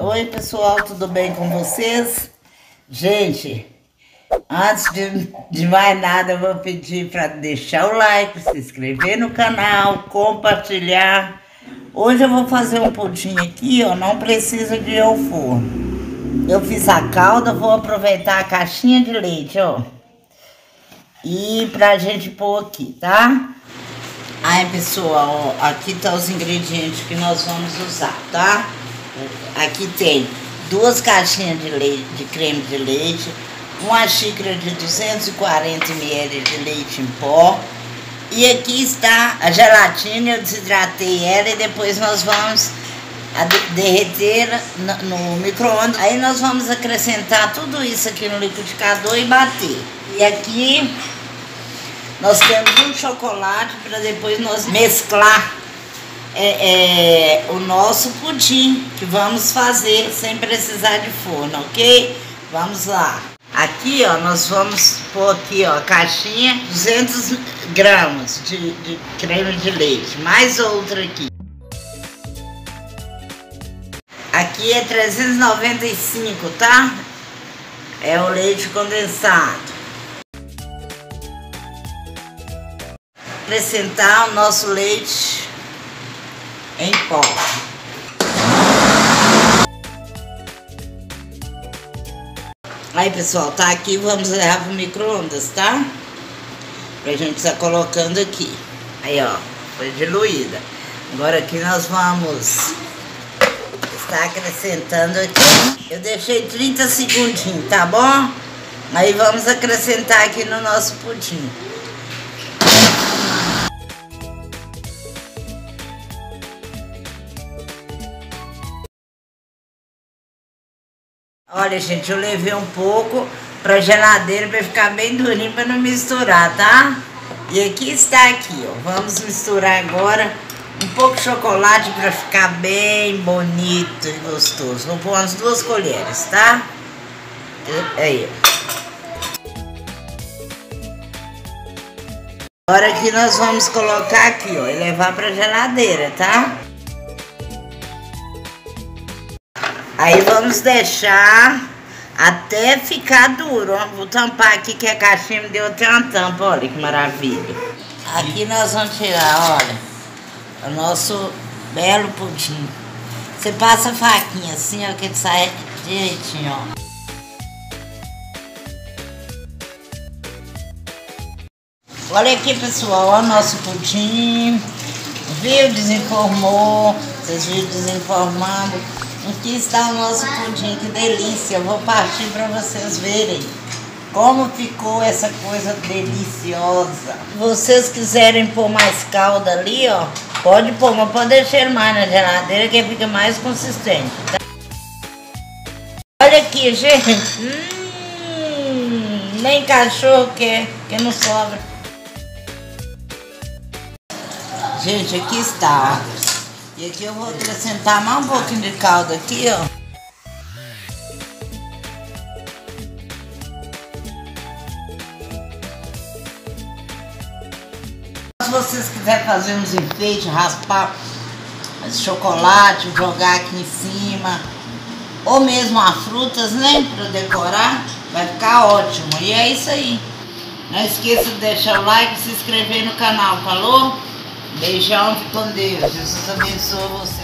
Oi, pessoal, tudo bem com vocês? Gente, antes de, de mais nada, eu vou pedir para deixar o like, se inscrever no canal, compartilhar. Hoje eu vou fazer um pudim aqui, ó, não precisa de ao forno. Eu fiz a calda, vou aproveitar a caixinha de leite, ó. E pra gente pôr aqui, tá? Aí, pessoal, ó, aqui tá os ingredientes que nós vamos usar, tá? Aqui tem duas caixinhas de, leite, de creme de leite, uma xícara de 240 ml de leite em pó. E aqui está a gelatina, eu desidratei ela e depois nós vamos derreter no, micro-ondas. Aí nós vamos acrescentar tudo isso aqui no liquidificador e bater. E aqui nós temos um chocolate para depois nós mesclar é, é, o nosso pudim que vamos fazer sem precisar de forno, ok? Vamos lá. Aqui, ó, nós vamos pôr aqui, ó, caixinha, 200 gramas de, de creme de leite, mais outra aqui. Aqui é 395, tá? É o leite condensado. Acrescentar o nosso leite em pó. Aí, pessoal, tá aqui, vamos levar pro micro-ondas, tá? Pra gente estar tá colocando aqui. Aí, ó, foi diluída. Agora aqui nós vamos estar acrescentando aqui. Eu deixei 30 segundinhos, tá bom? Aí vamos acrescentar aqui no nosso pudim. Olha, gente, eu levei um pouco pra geladeira pra ficar bem durinho pra não misturar, tá? E aqui está aqui, ó. Vamos misturar agora um pouco de chocolate pra ficar bem bonito e gostoso. Vou pôr umas duas colheres, tá? Aí, Agora aqui nós vamos colocar aqui, ó, e levar pra geladeira, tá? Aí vamos deixar até ficar duro. Vou tampar aqui que a caixinha me deu até uma tampa, olha que maravilha. Aqui nós vamos tirar, olha, o nosso belo pudim. Você passa a faquinha assim, ó, que ele sai direitinho, ó. Olha aqui, pessoal, ó, o nosso pudim. Viu? Desenformou. Vocês viram desenformando. Aqui está o nosso pudim, que delícia. Eu vou partir para vocês verem como ficou essa coisa deliciosa. Vocês quiserem pôr mais calda ali, ó, pode pôr, mas pode deixar mais na geladeira que fica mais consistente. Tá? Olha aqui, gente. Hum, nem cachorro quer, que não sobra. Gente, aqui está. E aqui eu vou acrescentar mais um pouquinho de caldo aqui, ó. Se vocês quiserem fazer uns enfeites, raspar chocolate, jogar aqui em cima, ou mesmo as frutas, né, para decorar, vai ficar ótimo. E é isso aí. Não esqueça de deixar o like e se inscrever no canal, falou? Beijão com Deus. Jesus abençoe você.